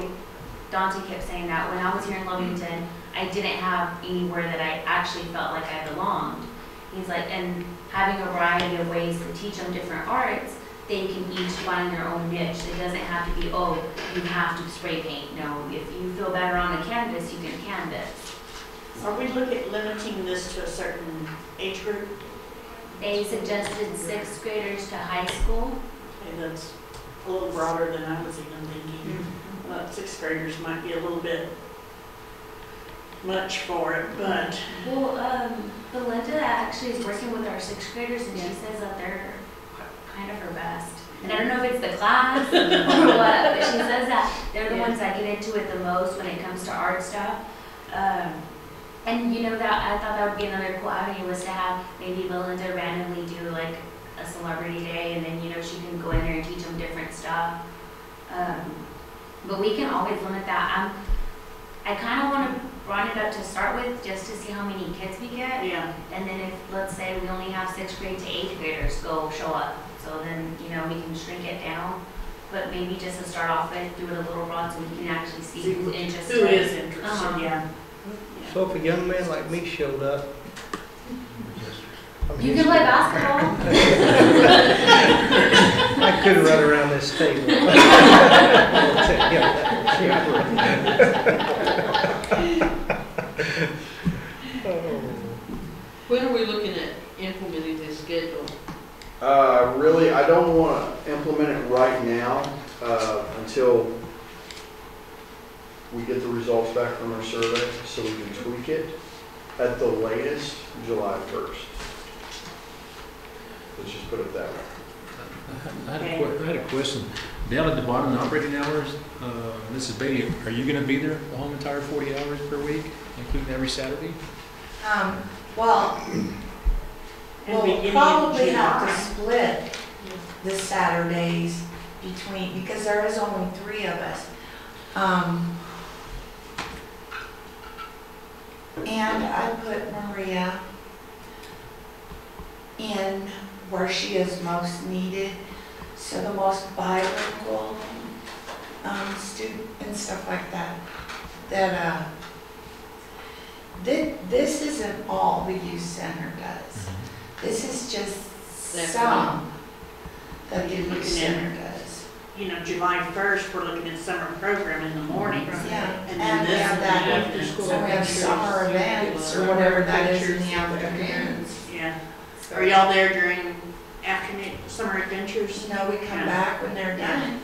Dante kept saying that when I was here in Lovington, I didn't have anywhere that I actually felt like I belonged. He's like, and having a variety of ways to teach them different arts, they can each find their own niche. It doesn't have to be, oh, you have to spray paint. No, if you feel better on a canvas, you can canvas. Are we looking at limiting this to a certain age group? They suggested sixth graders to high school. Okay, that's a little broader than I was even thinking. Uh, sixth graders might be a little bit much for it, but Well, um, Belinda actually is working with our sixth graders and she says that they're kind of her best. And I don't know if it's the class or what, but she says that they're the Yeah. ones that get into it the most when it comes to art stuff. Um, and you know that, I thought that would be another cool avenue was to have maybe Belinda randomly do like a celebrity day and then, you know, she can go in there and teach them different stuff. Um, but we can always limit that. I'm, I kind of want to run it up to start with, just to see how many kids we get. yeah. And then if, let's say, we only have sixth grade to eighth graders go show up, so then, you know, we can shrink it down. But maybe just to start off with, do it a little broad so we can actually see who's interested. Who is Uh-huh. interested, yeah. So if a young man like me showed up. I'm You can play basketball. I couldn't run around this table. When are we looking at implementing this schedule? Uh, really, I don't want to implement it right now, uh, until we get the results back from our survey, so we can tweak it at the latest, July first. Let's just put it that way. I had a que- I had a question. Down at the bottom, the operating hours, uh, Mrs. Bailey, are you gonna be there the whole entire forty hours per week, including every Saturday? Um, well, And we'll beginning in probably have July. to split the Saturdays between, because there is only three of us. Um, and I put Maria in where she is most needed, so the most bilingual, um, student and stuff like that, that, uh, thi- this isn't all the youth center does. This is just That's some that the You're youth looking at- center does. You know, July first, we're looking at summer program in the morning. Yeah, And and then we this have in the that, afternoon. so we have summer events or whatever that is in the afternoons. Yeah. Are y'all there during afternoon, summer adventures? No, we come Yeah. back when they're done.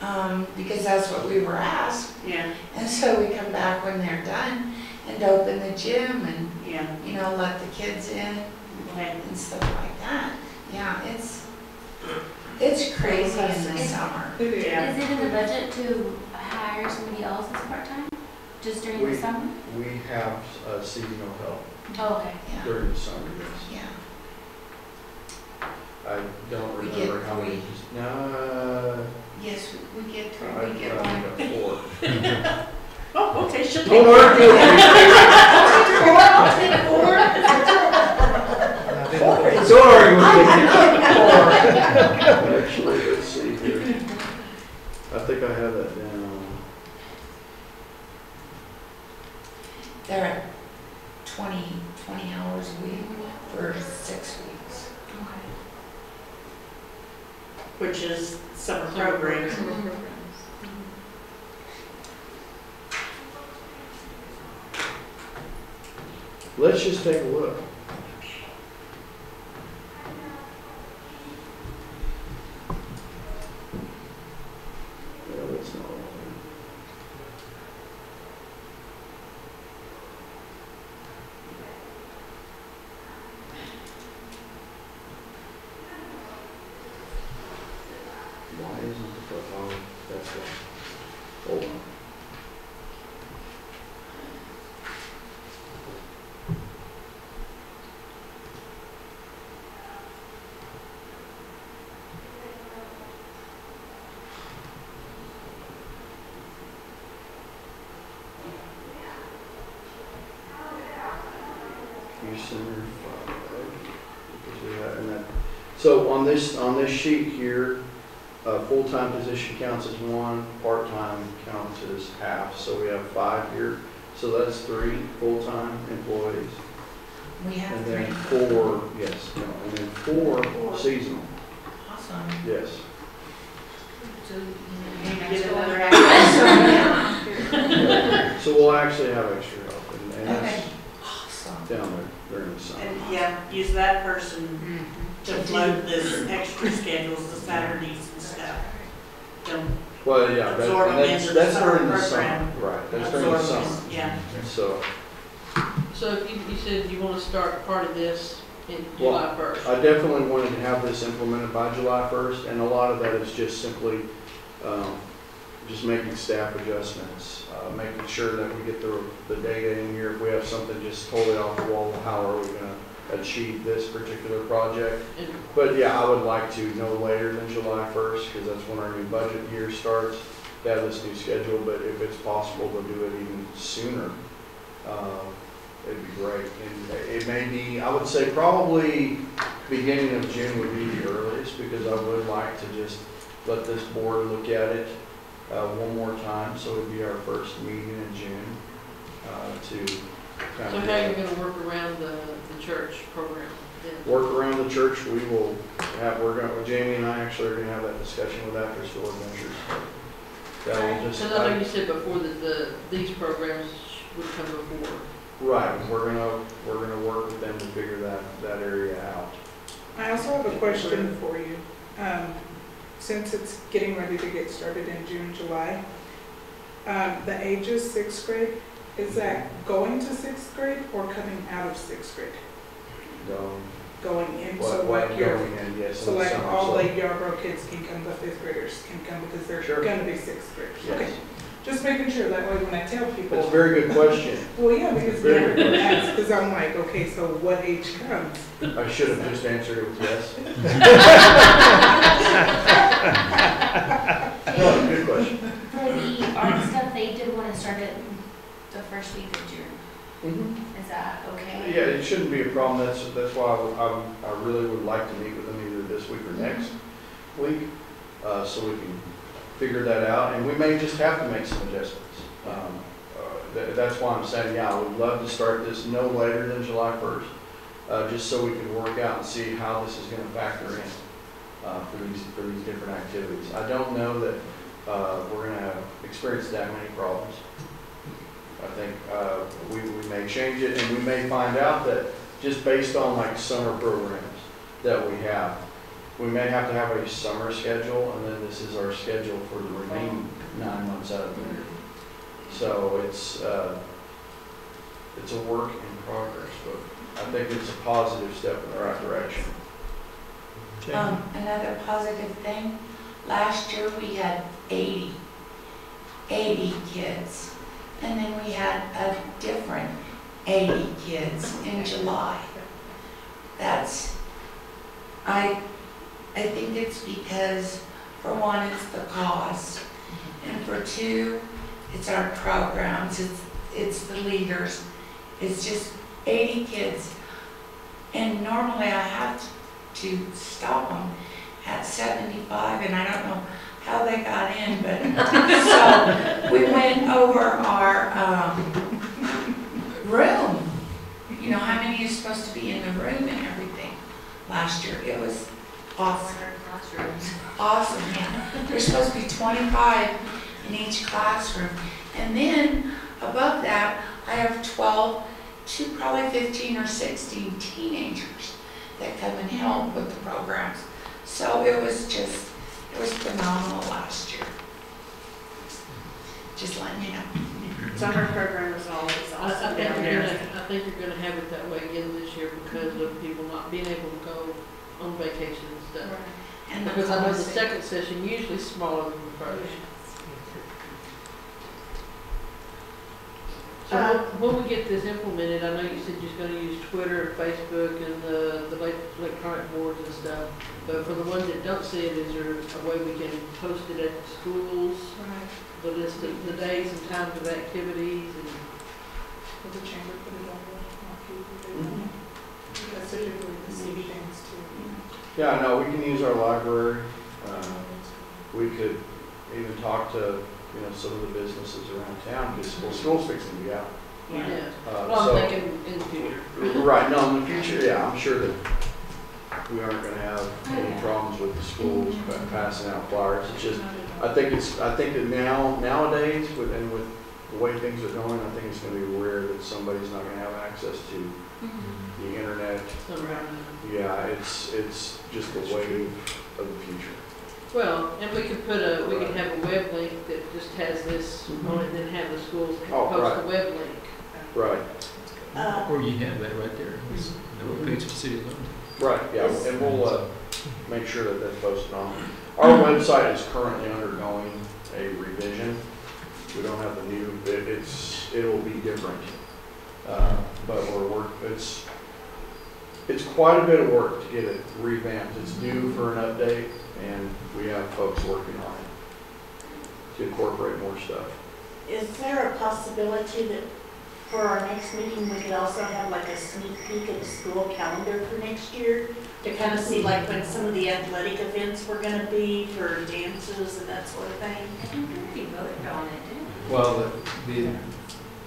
um, because that's what we were asked. Yeah, And so we come back when they're done and open the gym and, yeah, you know, let the kids in okay. and stuff like that. Yeah, it's, it's crazy in the summer. It is. Yeah. Is it in the budget to hire somebody else as part-time, just during We- the summer? We have uh, seasonal help Oh, okay. Yeah, during the summer, yes. yeah. I don't We remember get how many. three. No, Yes, we we get I, three, we get I one. got four. Oh, okay, she'll take. Don't argue with me. I'll take four. I didn't- Don't argue with me. Actually, let's see here. I think I have that down. They're at twenty, twenty hours a week for six weeks. Which is summer programs. Let's just take a look. Yeah, that's not all. Why isn't the foot, oh, that's it. Hold on. Youth Center, five, because we have, and that, so on this, on this sheet here, uh, full-time position counts as one, part-time counts as half, so we have five here. So that's three full-time employees, We have and three. then four, yes, no, and then four seasonal, Awesome. yes. So, you Get know, another. So we'll actually have extra help, and, and Okay, that's awesome. down there during the summer. And yeah, use that person to float this extra schedules, the Saturdays and stuff. Don't Well, yeah, that- Absorb them and that's, into the that's summer during the summer, program. right, that's during the absorb summer, yeah. so. So if you, you said you wanna start part of this in Well, July first? I definitely wanted to have this implemented by July first, and a lot of that is just simply, um, just making staff adjustments, uh, making sure that we get the, the data in here. If we have something just totally off the wall, how are we gonna achieve this particular project? But yeah, I would like to no later than July first, because that's when our new budget year starts, to have this new schedule, but if it's possible to do it even sooner, uh, it'd be great. And it may be, I would say probably beginning of June would be the earliest, because I would like to just let this board look at it, uh, one more time, so it'd be our first meeting in June, uh, to kind So of. how are you gonna work around the church program then? work around the church, we will have, we're going, Jamie and I actually are gonna have that discussion with After School Adventures. That will just, Cause I know you said before that the, these programs would come before. right, we're gonna, we're gonna work with them to figure that, that area out. I also have a question for you. Um, since it's getting ready to get started in June, July, um, the ages sixth grade, is that going to sixth grade or coming out of sixth grade? Um, Going in, what, so what like your, going in, yes, so in the like summer, all so- Lake Yarbro kids can come, the fifth graders can come because they're Sure. gonna be sixth graders? Okay, just making sure, that way when I tell people. that's a very good question. Well, yeah, because Very they're good gonna ask, because I'm like, okay, so what age comes? I should have just answered it with yes. No, good question. For the art stuff, they did wanna start it the first week of June. Mm-hmm. Is that okay? Yeah, it shouldn't be a problem, that's, that's why I, would- I, I really would like to meet with them either this week or next week, uh, so we can figure that out, and we may just have to make some adjustments. Um, uh, tha- that's why I'm saying, yeah, I would love to start this no later than July first, uh, just so we can work out and see how this is gonna factor in, uh, for these, for these different activities. I don't know that, uh, we're gonna experience that many problems. I think, uh, we, we may change it, and we may find out that, just based on like summer programs that we have, we may have to have a summer schedule, and then this is our schedule for the remaining nine months out of the year. So it's, uh, it's a work in progress, but I think it's a positive step in the right direction. Um, another positive thing, last year we had 80, 80 kids. And then we had a different 80 kids in July. That's, I, I think it's because, for one, it's the cost. And for two, it's our programs, it's, it's the leaders. It's just 80 kids. And normally I have to stop them at 75, and I don't know how they got in, but, so, we went over our, um, room. You know, how many is supposed to be in the room and everything last year. It was awesome, Classrooms. awesome, yeah. There's supposed to be 25 in each classroom. And then, above that, I have 12 to probably 15 or 16 teenagers that come and help with the programs. So it was just, it was phenomenal last year. Just letting you know. Summer program is always I, I awesome think down you're there. gonna, I think you're gonna have it that way again this year because of people not being able to go on vacation and stuff. And the Because I know the cost- second session usually smaller than the first. So Uh, when when we get this implemented, I know you said you're just gonna use Twitter and Facebook and the, the electronic boards and stuff. But for the ones that don't see it, is there a way we can post it at the schools? The list of the days and times of activities and Will the chamber put it on the, on people? That's typically the city things too. Yeah, no, we can use our library. Uh, We could even talk to, you know, some of the businesses around town, because, well, school's fixing to be out. Yeah. Yeah, Uh, well, so- I'm thinking in the future. Right, no, in the future, yeah, I'm sure that we aren't gonna have any problems with the schools pa- passing out flyers. It's just, I think it's, I think that now, nowadays, with, and with the way things are going, I think it's gonna be rare that somebody's not gonna have access to the internet. Somehow. Yeah, it's, it's just the wave of the future. Well, and we could put a, we could have a web link that just has this on it, and then have the schools Oh, post right. a web link. Right, Uh, Or you have that right there, it's the webpage of the city of Lovington. right, yeah, and we'll, uh, make sure that that's posted on. Our website is currently undergoing a revision. We don't have the new, it, it's, it'll be different. Uh, but we're work, it's, it's quite a bit of work to get it revamped. It's due for an update and we have folks working on it to incorporate more stuff. Is there a possibility that for our next meeting, we could also have like a sneak peek of the school calendar for next year? To kind of see like when some of the athletic events were gonna be for dances and that sort of thing? We voted on it, didn't we? Well, the, the,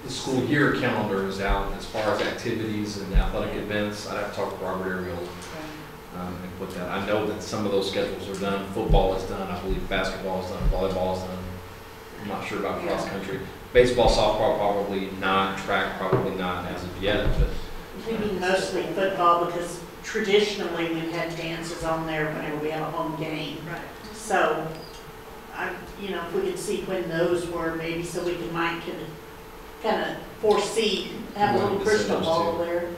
the school year calendar is out as far as activities and athletic events. I'd have to talk to Robert Ariel, um, and put that. I know that some of those schedules are done. Football is done, I believe basketball is done, volleyball is done. I'm not sure about cross country. Baseball, softball, probably not, track, probably not as of yet, but We mean mostly football because traditionally we've had dances on there whenever we have a home game. Right. So, I, you know, if we could see when those were, maybe so we can, might can kind of foresee, have a When little crystal ball to. there.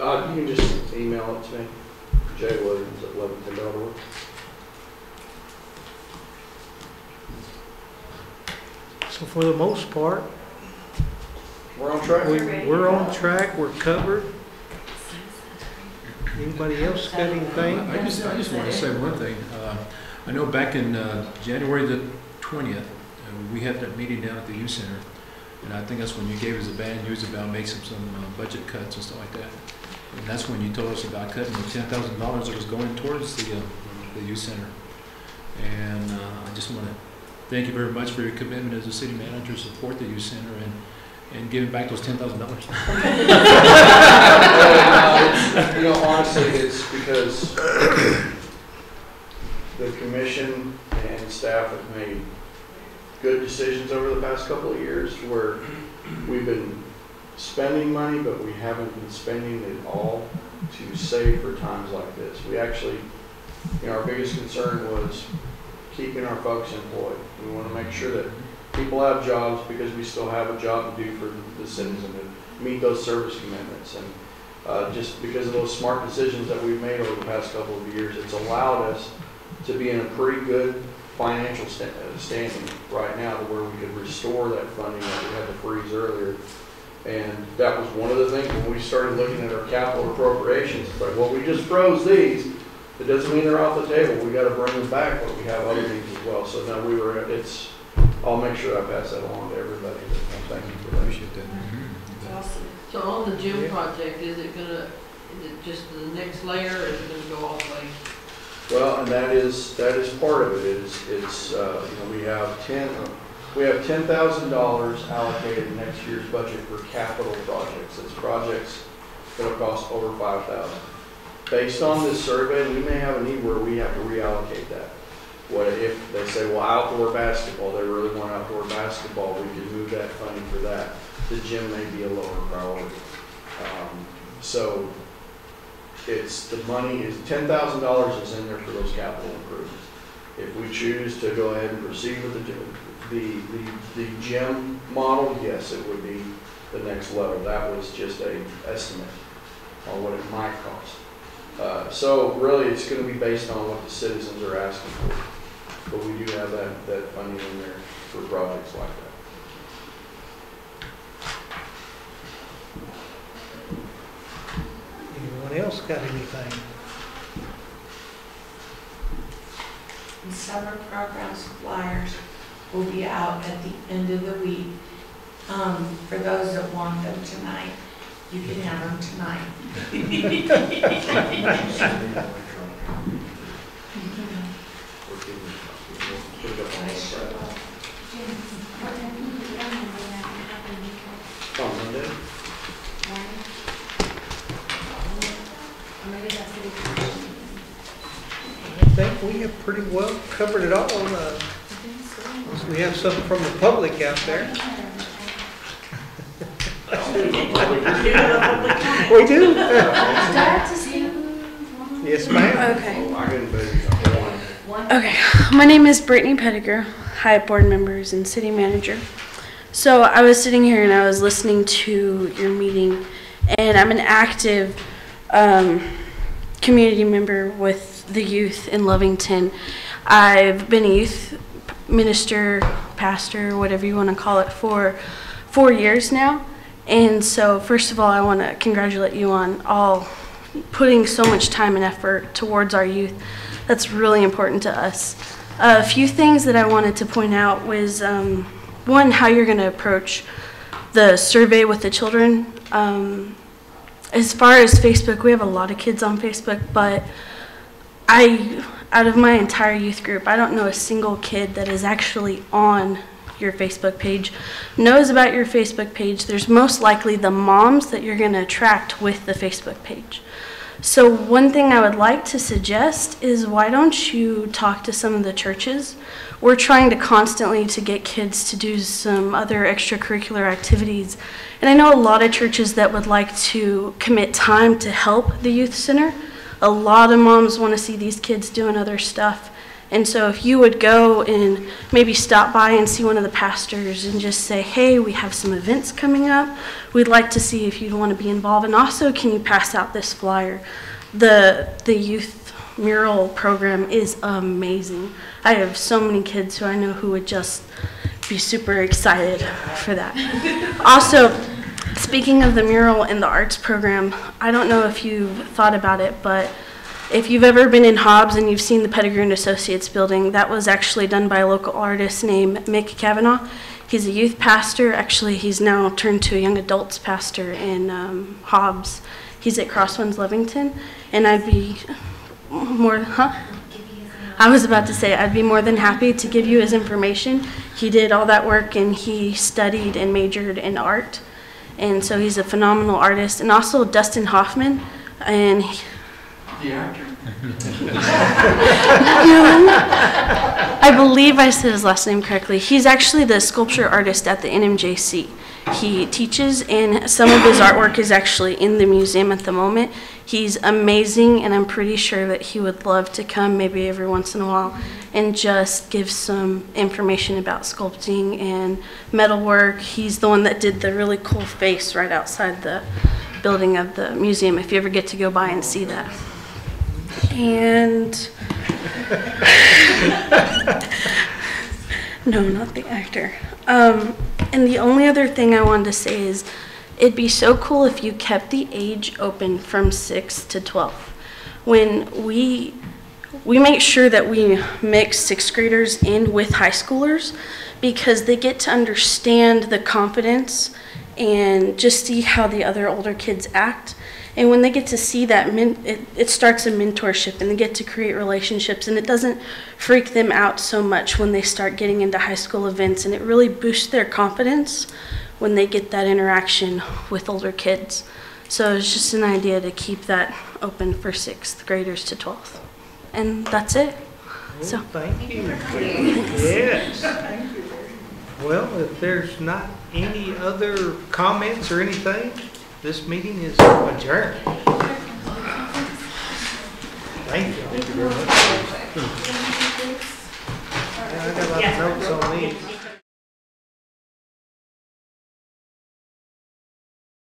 Uh, you can just email it to me, Jay Williams at leventon.org. So for the most part, We're on track. we, we're on track, we're covered. Anybody else got anything? I just, I just want to say one thing. Uh, I know back in uh, January the 20th, uh, we had that meeting down at the youth center. And I think that's when you gave us a bad news about making some, some uh, budget cuts and stuff like that. And that's when you told us about cutting the $10,000 that was going towards the, uh, the youth center. And uh, I just want to thank you very much for your commitment as a city manager to support the youth center and, and giving back those $10,000. You know, honestly, it's because the commission and staff have made good decisions over the past couple of years where we've been spending money, but we haven't been spending it all to save for times like this. We actually you know, our biggest concern was keeping our folks employed. We want to make sure that people have jobs because we still have a job to do for the citizen to meet those service commitments. And uh, just because of those smart decisions that we've made over the past couple of years, it's allowed us to be in a pretty good financial uh, standing right now to where we could restore that funding that we had to freeze earlier. And that was one of the things, when we started looking at our capital appropriations, it's like, well, we just froze these. It doesn't mean they're off the table, we gotta bring them back, but we have other things as well. So now we were, it's, I'll make sure I pass that along to everybody. Thank you for that. Appreciate that. Awesome. So on the gym Yeah. project, is it gonna, is it just the next layer or is it gonna go all the way? Well, and that is, that is part of it. it, is, it's, uh, you know, we have ten, we have ten thousand dollars allocated in next year's budget for capital projects. It's projects that'll cost over five thousand. Based on this survey, we may have a need where we have to reallocate that. What if they say, well, outdoor basketball, they really want outdoor basketball, we can move that funding for that. The gym may be a lower priority. Um, So it's, the money is, ten thousand dollars is in there for those capital improvements. If we choose to go ahead and proceed with the, gym- the, the, the gym model, yes, it would be the next level. That was just a estimate on what it might cost. Uh, so really, it's gonna be based on what the citizens are asking for. But we do have that, that funding in there for projects like that. Anyone else got anything? And summer programs flyers will be out at the end of the week. Um, for those that want them tonight, you can have them tonight. I think we have pretty well covered it all. uh, We have something from the public out there. We do? Yes, ma'am. Okay. I couldn't believe it. Okay. My name is Brittany Pettigrew, Hyatt board members and city manager. So I was sitting here and I was listening to your meeting, and I'm an active um, community member with the youth in Lovington. I've been a youth minister, pastor, whatever you want to call it, for four years now. And so, first of all, I want to congratulate you on all putting so much time and effort towards our youth. That's really important to us. a few things that I wanted to point out was um, one, how you're going to approach the survey with the children. Um, as far as Facebook, we have a lot of kids on Facebook, but I, out of my entire youth group, I don't know a single kid that is actually on your Facebook page, knows about your Facebook page. There's most likely the moms that you're going to attract with the Facebook page. So one thing I would like to suggest is why don't you talk to some of the churches? We're trying to constantly to get kids to do some other extracurricular activities. And I know a lot of churches that would like to commit time to help the youth center. A lot of moms want to see these kids doing other stuff. And so if you would go and maybe stop by and see one of the pastors and just say, hey, we have some events coming up. We'd like to see if you'd want to be involved. And also, can you pass out this flyer? The, the youth mural program is amazing. I have so many kids who I know who would just be super excited for that. Also, speaking of the mural in the arts program, I don't know if you've thought about it, but if you've ever been in Hobbs and you've seen the Pettigrew Associates building, that was actually done by a local artist named Mick Kavanaugh. He's a youth pastor. Actually, he's now turned to a young adults pastor in um, Hobbs. He's at Crosswinds Lovington, and I'd be more, huh? I was about to say, I'd be more than happy to give you his information. He did all that work and he studied and majored in art. And so he's a phenomenal artist. And also Dustin Hoffman. And he- The actor? I believe I said his last name correctly. He's actually the sculpture artist at the NMJC. He teaches, and some of his artwork is actually in the museum at the moment. He's amazing, and I'm pretty sure that he would love to come maybe every once in a while and just give some information about sculpting and metalwork. He's the one that did the really cool face right outside the building of the museum, if you ever get to go by and see that. And no, not the actor. Um, and the only other thing I wanted to say is it'd be so cool if you kept the age open from 6 to 12. When we we make sure that we mix sixth graders in with high schoolers because they get to understand the confidence and just see how the other older kids act. And when they get to see that, it, it starts a mentorship and they get to create relationships and it doesn't freak them out so much when they start getting into high school events and it really boosts their confidence when they get that interaction with older kids. So it's just an idea to keep that open for sixth graders to 12th. And that's it. So- Thank you. Yes. Well, if there's not any other comments or anything, this meeting is adjourned. Thank you. Yeah, I got a lot of notes on these.